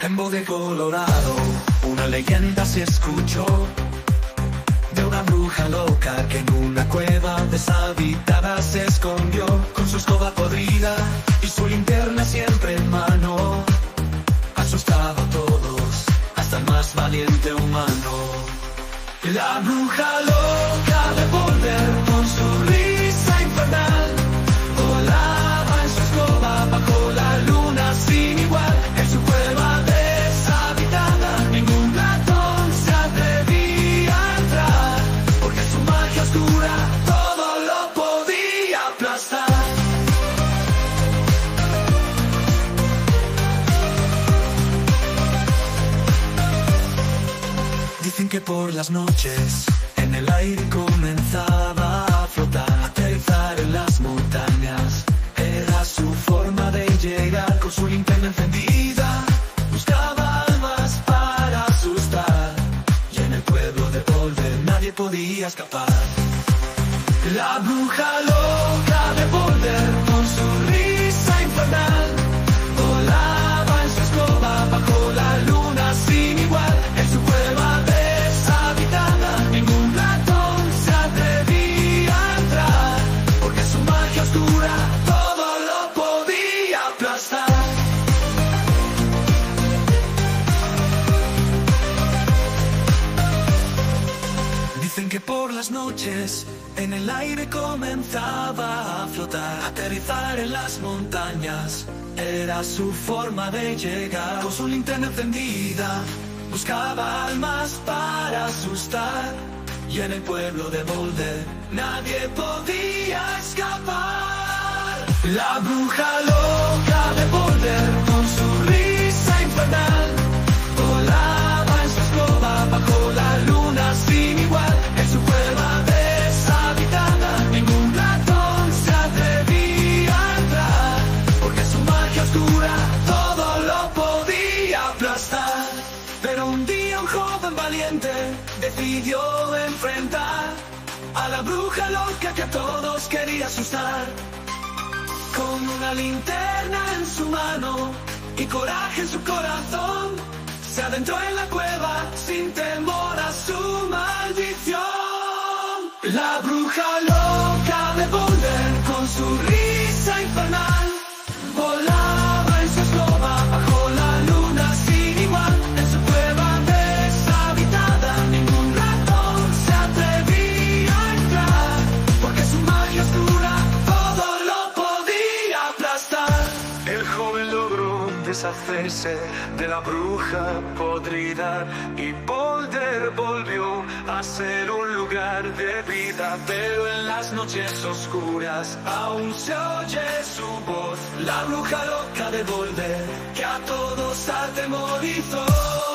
En Bode, Colorado, una leyenda se escuchó de una bruja loca que en una cueva deshabitada se escondió con su escoba podrida y su linterna siempre en mano. Asustaba a todos, hasta el más valiente humano. La bruja loca de Boulder con su Que por las noches en el aire comenzaba a flotar, aterrizar en las montañas. Era su forma de llegar con su linterna encendida. Buscaba almas para asustar. Y en el pueblo de Boulder nadie podía escapar. La bruja loca de con su risa Que por las noches en el aire comenzaba a flotar, aterrizar en las montañas. Era su forma de llegar con su linterna encendida. Buscaba almas para asustar. Y en el pueblo de Boulder nadie podía escapar. La bruja loca de Boulder con su risa infernal decidió enfrentar a la bruja loca que a todos quería asustar. Con una linterna en su mano y coraje en su corazón, se adentró en la cueva sin temor a su maldición. La bruja loca de Boulder con su deshacerse de la bruja podrida y Boulder volvió a ser un lugar de vida. Pero en las noches oscuras aún se oye su voz, la bruja loca de Boulder que a todos atemorizó.